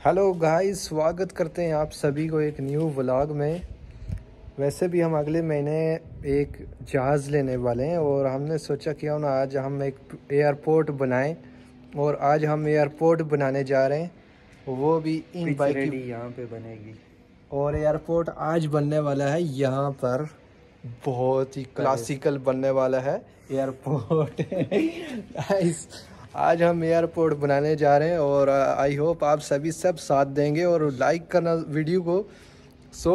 Hello guys स्वागत करते हैं आप सभी को एक न्यू व्लॉग में। वैसे भी हम अगले महीने एक जहाज़ लेने वाले हैं और हमने सोचा क्यों ना आज हम एक एयरपोर्ट बनाएँ और आज हम एयरपोर्ट बनाने जा रहे हैं। वो भी इन बाइक यहाँ पे बनेगी। और एयरपोर्ट आज बनने वाला है यहाँ पर बहुत ही क्लासिकल बनने वाला है एयरपोर्ट आज हम एयरपोर्ट बनाने जा रहे हैं और आई होप आप सभी सब साथ देंगे और लाइक करना वीडियो को। सो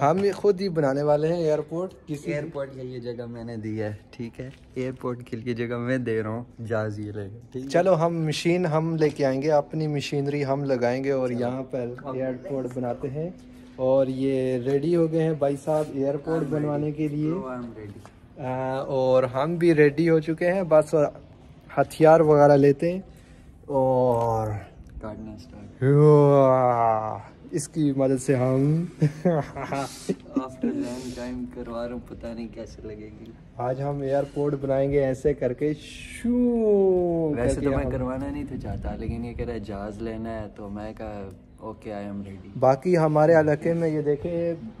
हम खुद ही बनाने वाले हैं एयरपोर्ट किसी एयरपोर्ट के लिए जगह मैंने दी है ठीक है? एयरपोर्ट के लिए जगह मैं दे रहा हूँ जहाज़ ये लेगा है? चलो हम मशीन हम लेके आएँगे अपनी मशीनरी हम लगाएँगे और यहाँ पर एयरपोर्ट बनाते हैं। और ये रेडी हो गए हैं भाई साहब एयरपोर्ट बनवाने के लिए. आ, और हम भी रेडी हो चुके हैं बस हथियार वगैरह लेते हैं और काटना स्टार्ट इसकी मदद से हम आफ्टर लॉन्ग टाइम करवा रहा हूँ पता नहीं कैसे लगेगी। आज हम एयरपोर्ट बनाएँगे ऐसे करके शू वैसे करके तो मैं करवाना नहीं था चाहता लेकिन ये कह रहा है जहाज़ लेना है तो मैं कहा ओके आई एम रेडी बाकी हमारे इलाके में ये देखे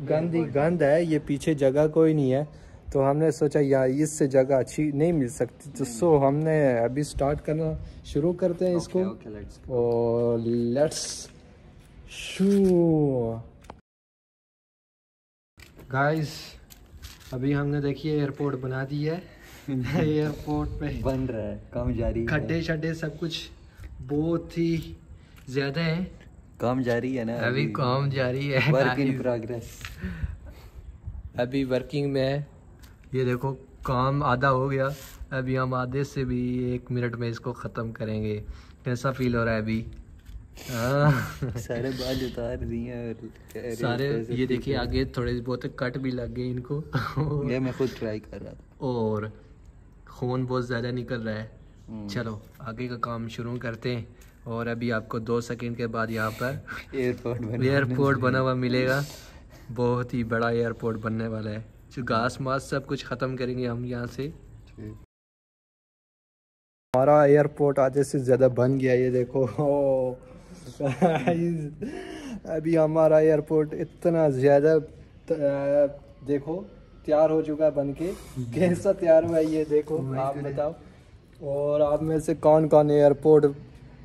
गंद ही गंद है ये पीछे जगह कोई नहीं है। तो हमने सोचा यार इससे जगह अच्छी नहीं मिल सकती। तो सो हमने अभी स्टार्ट करना शुरू करते हैं इसको। और लेट्स शू गाइस अभी हमने देखिए एयरपोर्ट बना दी है। एयरपोर्ट पे बन रहा है काम जारी खड्डे शड्डे सब कुछ बहुत ही ज़्यादा है। काम जारी है ना अभी काम जारी है वर्क इन प्रोग्रेस अभी वर्किंग में है। ये देखो काम आधा हो गया। अभी हम आधे से भी एक मिनट में इसको ख़त्म करेंगे। कैसा फील हो रहा है अभी? हाँ। सारे बाल उतार दिए सारे ये देखिए आगे थोड़े बहुत कट भी लग गए इनको। ये मैं खुद ट्राई कर रहा था। और खून बहुत ज़्यादा निकल रहा है। हम्म। चलो आगे का काम शुरू करते हैं। और अभी आपको दो सेकंड के बाद यहाँ पर एयरपोर्ट एयरपोर्ट बना हुआ मिलेगा। बहुत ही बड़ा एयरपोर्ट बनने वाला है। जो घास मास सब कुछ ख़त्म करेंगे हम यहाँ से। हमारा एयरपोर्ट आधे से ज़्यादा बन गया ये देखो। अभी हमारा एयरपोर्ट इतना ज़्यादा देखो तैयार हो चुका है बन के कैसा तैयार हुआ है ये देखो आप बताओ। और आप में से कौन कौन एयरपोर्ट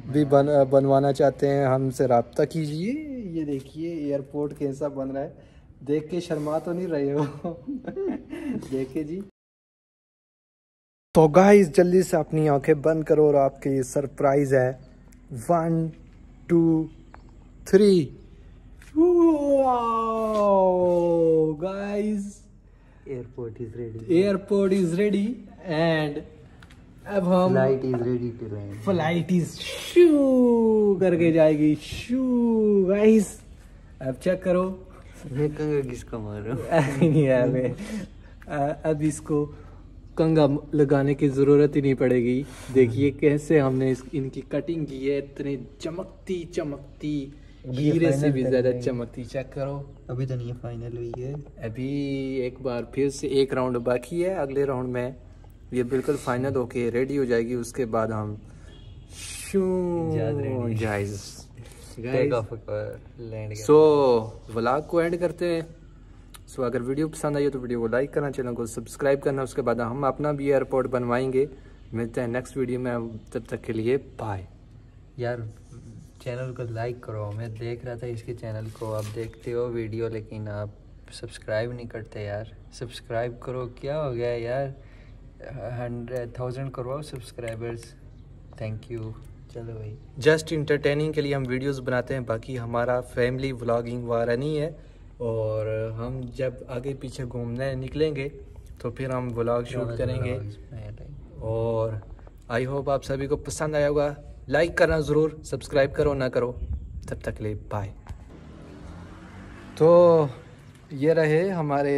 भी बन बनवाना चाहते हैं हमसे रब्ता कीजिए। ये देखिए एयरपोर्ट कैसा बन रहा है। देख के शर्मा तो नहीं रहे हो। देखिए जी। तो गाइस जल्दी से अपनी आँखें बंद करो और आपके लिए सरप्राइज़ है। One two three guys airport is ready airport is ready and अब हम flight is ready to land flight is शू करके जाएगी। शू गाइस अब चेक करो। मैं कंगा किसका मार रहा हूँ? यार मैं अब इसको कंगा लगाने की ज़रूरत ही नहीं पड़ेगी। देखिए कैसे हमने इस, इनकी कटिंग की है इतनी चमकती चमकती हीरे से भी ज़्यादा चमकती चेक करो। अभी तो नहीं फाइनल हुई है। अभी एक बार फिर से एक राउंड बाकी है अगले राउंड में ये बिल्कुल फाइनल होके रेडी हो जाएगी उसके बाद हम शू जहाज़ सो व्लॉग को एंड करते हैं। सो अगर वीडियो पसंद आई हो तो वीडियो को लाइक करना चैनल को सब्सक्राइब करना उसके बाद हम अपना भी एयरपोर्ट बनवाएँगे। मिलते हैं नेक्स्ट वीडियो में तब तक के लिए बाय यार चैनल को लाइक करो। मैं देख रहा था इसके चैनल को आप देखते हो वीडियो लेकिन आप सब्सक्राइब नहीं करते यार। सब्सक्राइब करो क्या हो गया यार? हंड्रेड थाउज़ेंड करवाओ सब्सक्राइबर्स थैंक यू चलो भाई। जस्ट इंटरटेनिंग के लिए हम वीडियोस बनाते हैं बाकी हमारा फैमिली व्लॉगिंग वगैरह नहीं है। और हम जब आगे पीछे घूमने निकलेंगे तो फिर हम व्लॉग शूट करेंगे। और आई होप आप सभी को पसंद आया होगा। लाइक करना ज़रूर सब्सक्राइब करो ना करो। तब तक ले बाय तो ये रहे हमारे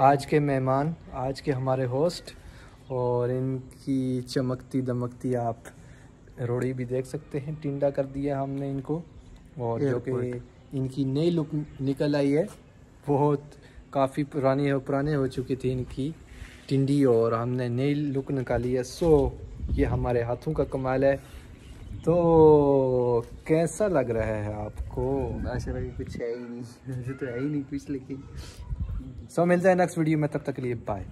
आज के मेहमान आज के हमारे होस्ट और इनकी चमकती दमकती आप रोड़ी भी देख सकते हैं। टिंडा कर दिया हमने इनको। और जो कि इनकी नई लुक निकल आई है। बहुत काफ़ी पुरानी है पुराने हो चुकी थी इनकी टिंडी और हमने नई लुक निकाली है। सो ये हमारे हाथों का कमाल है। तो कैसा लग रहा है आपको? माशाल्लाह कुछ है ही नहीं। तो है ही नहीं कुछ लेकिन। सो मिलता है नेक्स्ट वीडियो में तब तक के लिए बाय